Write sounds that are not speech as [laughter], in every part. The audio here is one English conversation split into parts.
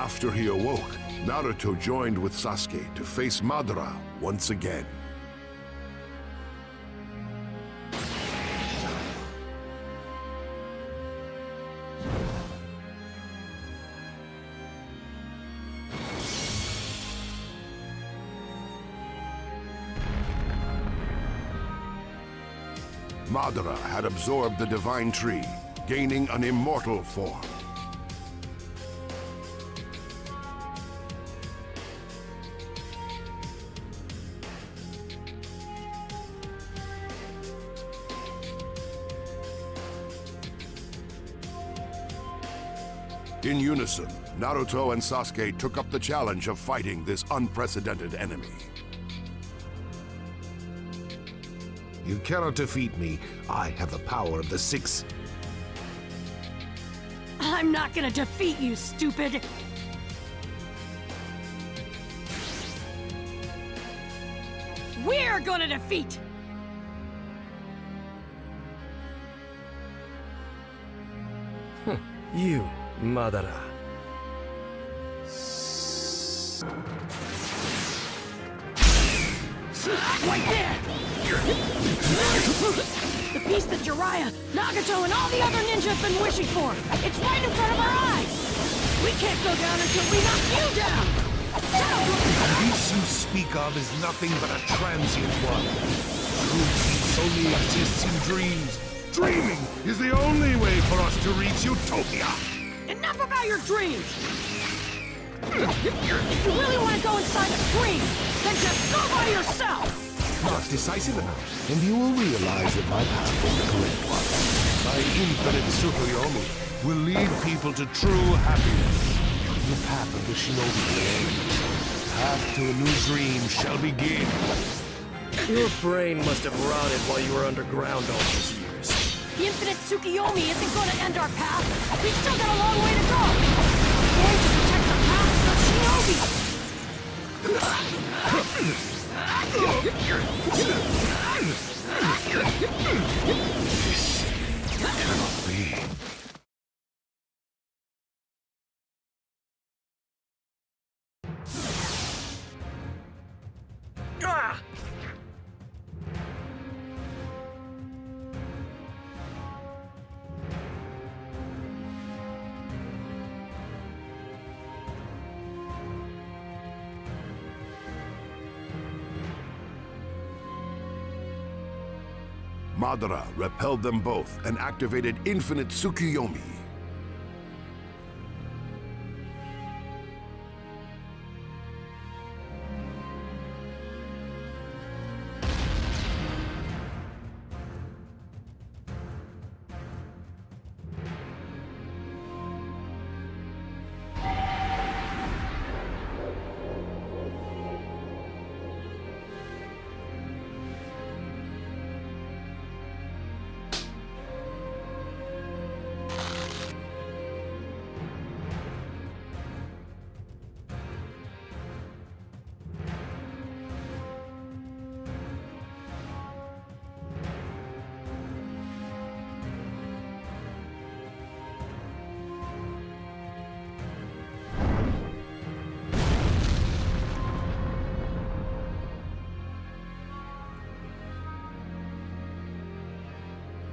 After he awoke, Naruto joined with Sasuke to face Madara once again. Madara had absorbed the Divine Tree, gaining an immortal form. In unison, Naruto and Sasuke took up the challenge of fighting this unprecedented enemy. You cannot defeat me. I have the power of the six. I'm not gonna defeat you, stupid! We're gonna defeat! You, Madara. Right there! The peace that Jiraiya, Nagato, and all the other ninja have been wishing for! It's right in front of our eyes! We can't go down until we knock you down! The peace you speak of is nothing but a transient one. True peace only exists in dreams. Dreaming is the only way for us to reach Utopia. Enough about your dreams! If you really want to go inside a dream, then just go by yourself! Not decisive enough, and you will realize that my path is the correct one. My infinite Tsukuyomi will lead people to true happiness. The path of the shinobi will end. Path to a new dream shall begin. Your brain must have rotted while you were underground all these years. The infinite Tsukuyomi isn't to end our path. We've still got a long way to go. We're going to protect the path of Shinobi. Cannot be. Ah! Madara repelled them both and activated Infinite Tsukuyomi.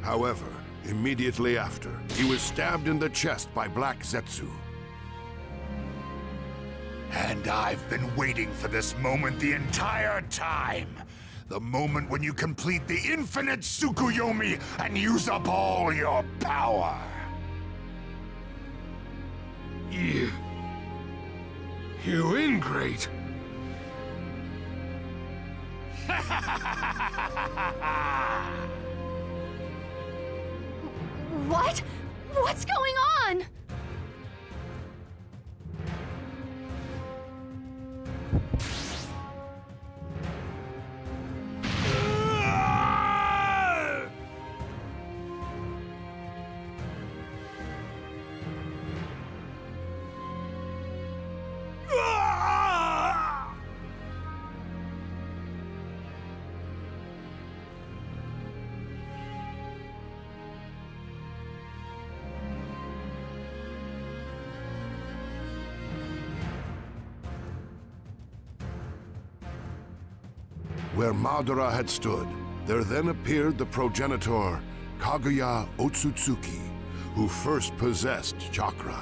However, immediately after, he was stabbed in the chest by Black Zetsu. And I've been waiting for this moment the entire time. The moment when you complete the infinite Tsukuyomi and use up all your power. You... You ingrate. [laughs] What? What's going on? Where Madara had stood, there then appeared the progenitor Kaguya Otsutsuki, who first possessed chakra.